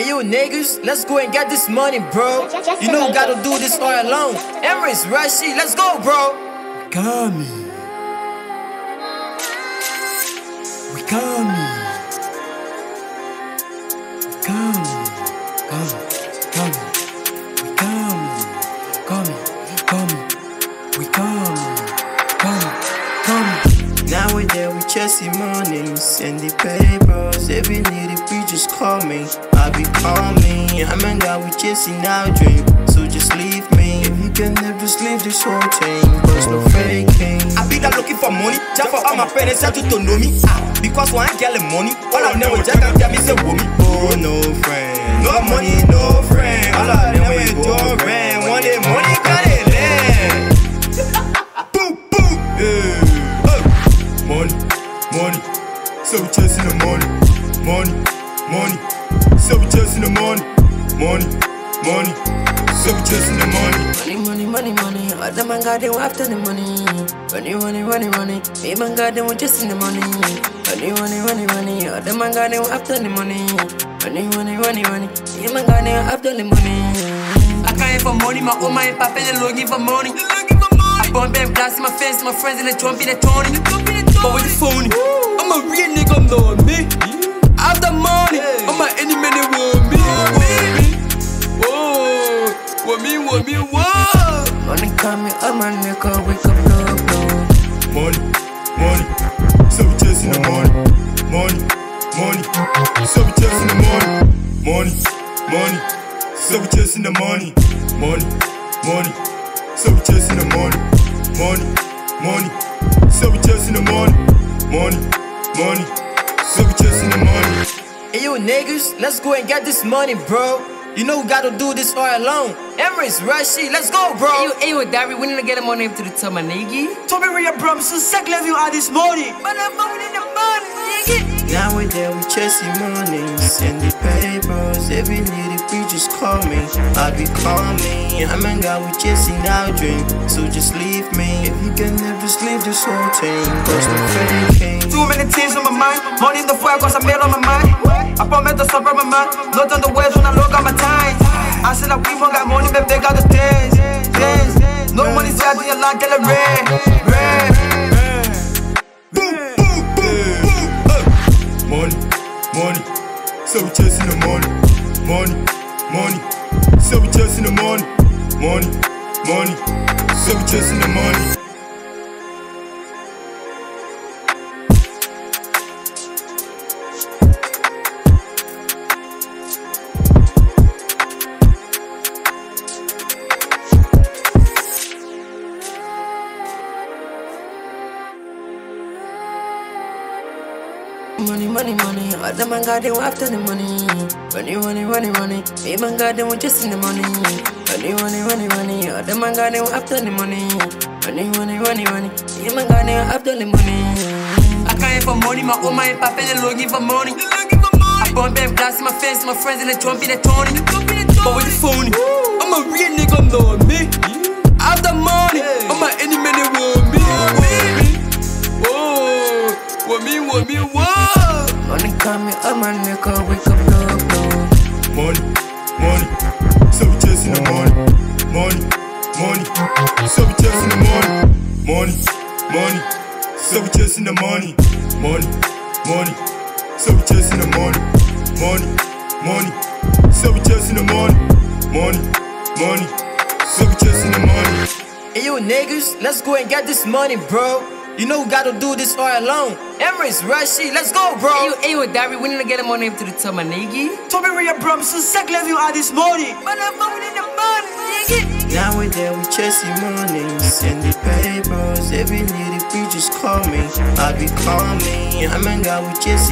Hey yo niggas, let's go and get this money, bro. You know we gotta do this all alone. Emirates, Rashi, let's go, bro. Coming. We coming. Coming. Coming. Chasing money, send the papers. Every need it, we just call me. I be calming. I'm and God, we chasing our dream. So just leave me. If you can never just leave this whole thing, there's no faking. I be there looking for money, just for all my parents have to know me. Ah, because when I get the money, all them will just come tell me say woman. Oh no friend, No money, no friend. All of them So we chasing the money, money, money. So we chasing the money, money, money. So we chasing the money. Money, money, money, money. All the man got them after the money. Money, money, money, money. Me man got them just in the money. Money, money, money, money. All the man got them after the money. Money, money, money, money. Me man got them after the money. I crying for money, my own my papa they looking for money. I bump them glass in my face, my friends in the trump in the Tony. But with the phony, I'm a real nigga, know me. After money, all my enemy they want me. Whoa, want me, want me, whoa. Money coming, I'm a nigga, wake up, blow, blow. money, money. So we chasing the money, money, money. So we chasing the money, money, money. So we chasing the money, money, money. So we chasing the money, money, money. So we chasing the money, money, money. So we chasing the money. Hey yo niggas, let's go and get this money, bro. You know we gotta do this all alone. Emirates, Rashi, let's go, bro. Hey, yo, hey, yo, Dari, we need to get him on name to the top, my nigga. Tommy Ray Bromson, sec level you are this morning. But I'm in the money, nigga. Nowadays we chasing money, send the papers. Every it, we just call me. I be calming. I'm and God, we chasing our dream. So just leave me. If you can never just leave this whole thing, faking. Too many things on my mind. Money in the fire cause I'm made on my mind. I promise to stop my mind. Not on the ways when I look at my time. I said that we won't got money, but they got the things. No money, so I do your line, get red. Red. Money. So we chasing the money. Money, money. So we chasing the money. Money, money, money. All the man got them after the money. Money, money, money, money. Me man got them just in the money. Money, money, money, money. All the man got them after the money. Money, money, money, money. Me man got them after the money. I crying for money, my own my papa they looking for money. I bump them glass in my face, my friends in the trump in the Tony. But with the phony, I'm a real nigga, know me. After money, all Money coming, I'm a nigga, wake up, blow, blow. money, money. So we chasing the money, money, money. So we chasing the money, money, money. So we chasing the money, money, money. So we chasing the money, money, money. So we chasing the money, money, money. So we chasing the money. Hey yo niggas, let's go and get this money, bro. You know we gotta do this all alone. Emirates, Rashi, let's go, bro. Hey, yo, hey, yo, Dari, we need to get him on name to the top, my nigga. Tommy Ray Bromson, sec level you are this morning. But I'm in the money, nigga. Nowadays we chasing money, send the papers. Every need it, we just call me. I be calming. I'm and God, we chasing.